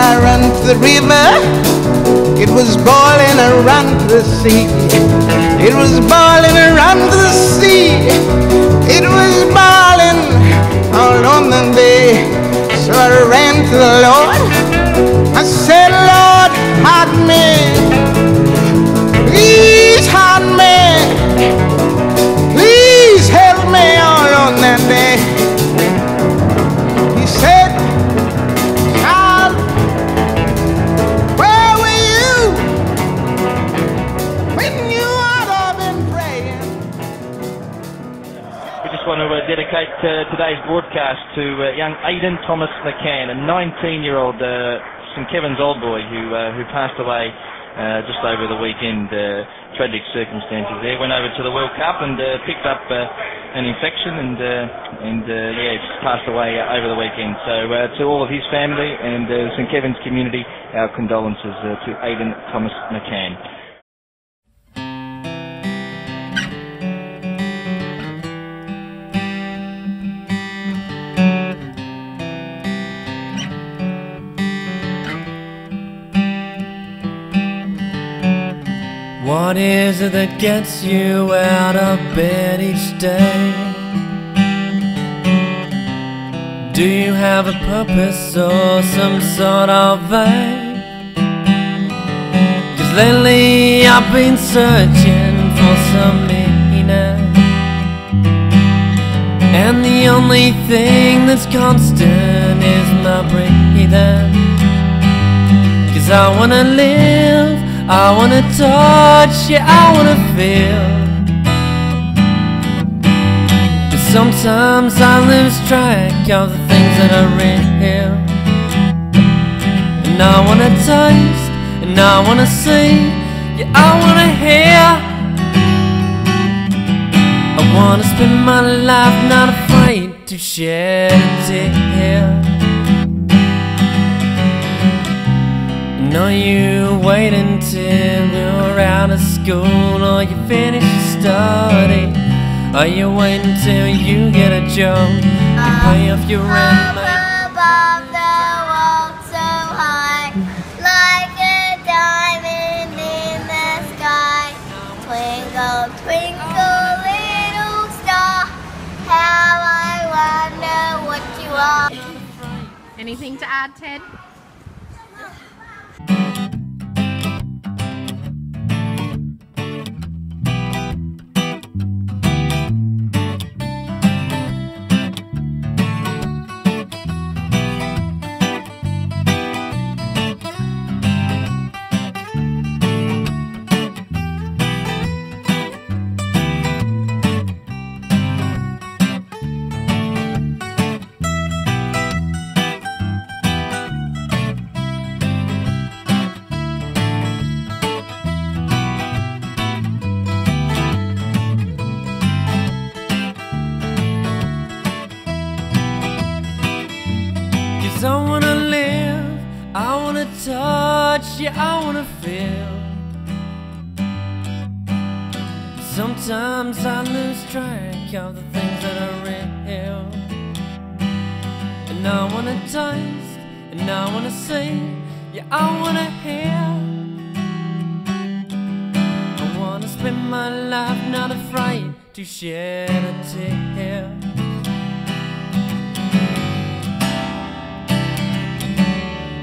I ran to the river, it was boiling around the sea. It was boiling around the sea. It was boiling all on the day. So I ran to the Lord. I said, Lord, pardon me. Please pardon me. Dedicate uh, today's broadcast to uh, young Aidan Thomas McCann, a 19-year-old uh, St Kevin's old boy who uh, who passed away uh, just over the weekend. Uh, tragic circumstances there. Went over to the World Cup and picked up an infection and and yeah, just passed away over the weekend. So to all of his family and St Kevin's community, our condolences to Aidan Thomas McCann. What is it that gets you out of bed each day? Do you have a purpose or some sort of aim? Cause lately I've been searching for some meaning And the only thing that's constant is my breathing Cause I wanna live, I wanna touch, you, I wanna feel. But sometimes I lose track of the things that are real. And I wanna taste, and I wanna see, yeah, I wanna hear. I wanna spend my life not afraid to shed a tear. And are you waiting till you're out of school or you finish your study? Are you waiting till you get a job and pay off your rent? mate? above the world so yeah, I wanna feel. Sometimes I lose track of the things that are real. And I wanna taste, and I wanna see, yeah, I wanna hear. I wanna spend my life not afraid to shed a tear.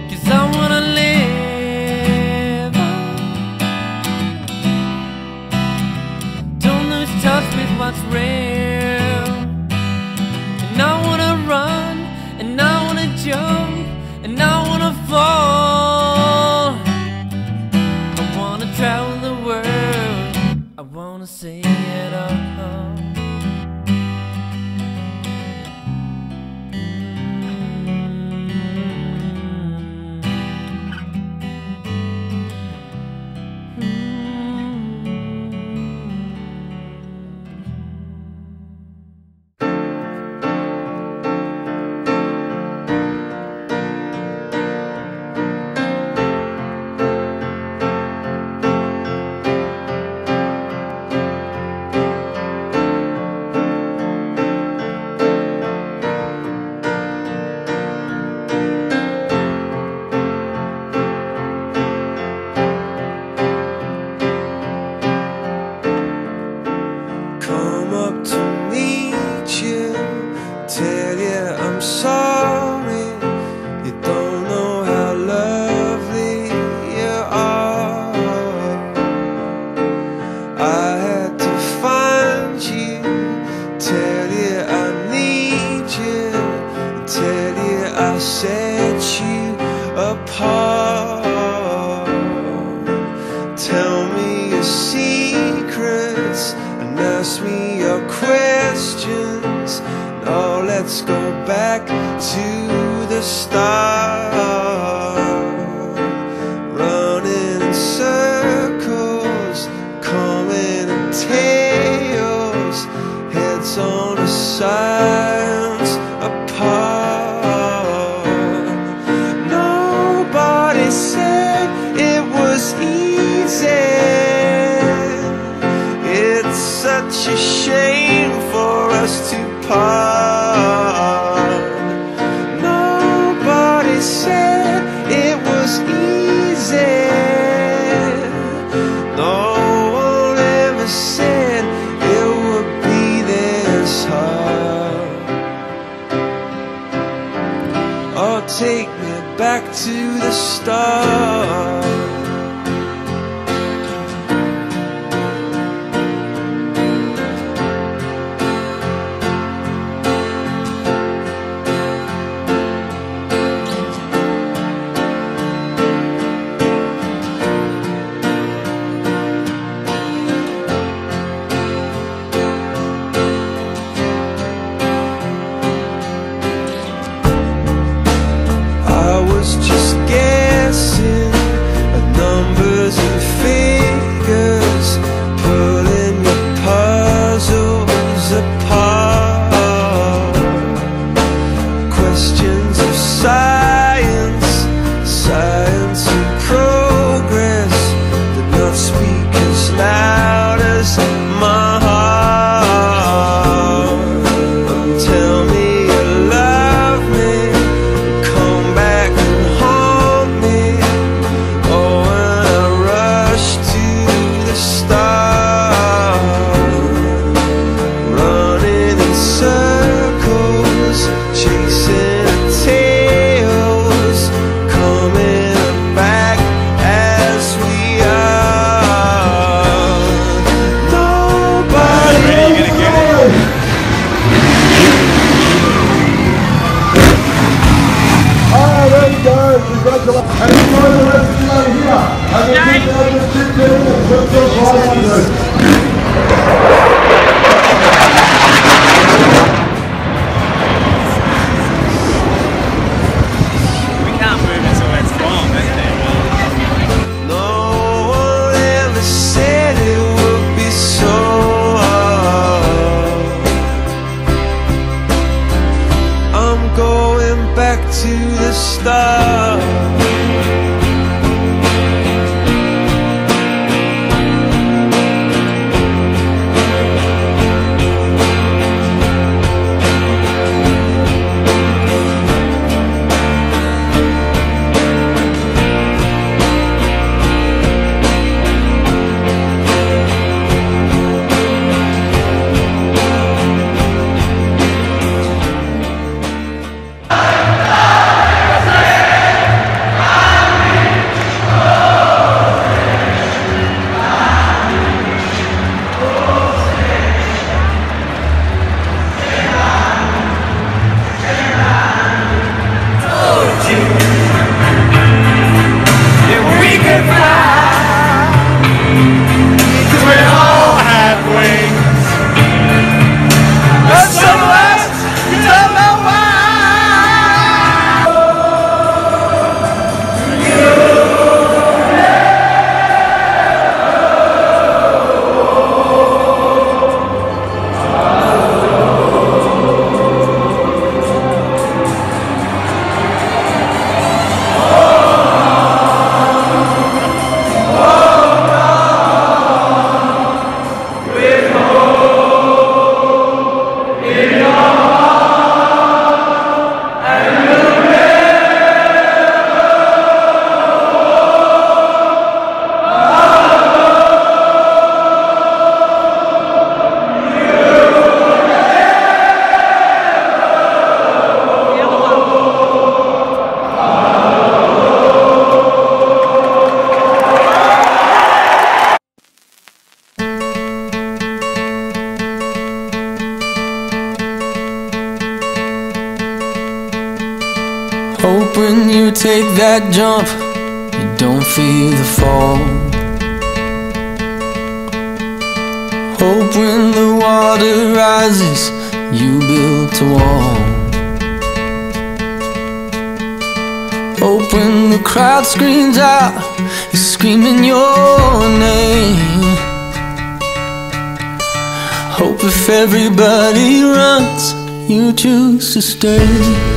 Cause I wanna live. And I wanna fall. cold. Let's go back to the start. take that jump, you don't feel the fall. Hope when the water rises, you built a wall. Hope when the crowd screams out, is screaming your name. Hope if everybody runs, you choose to stay.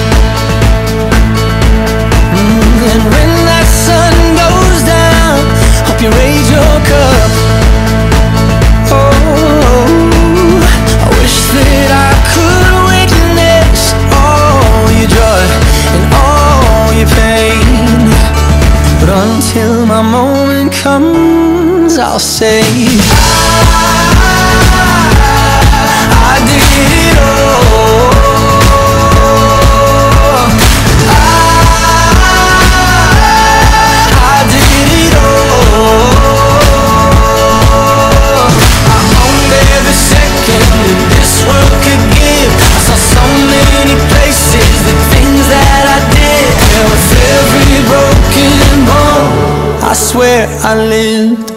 I Ali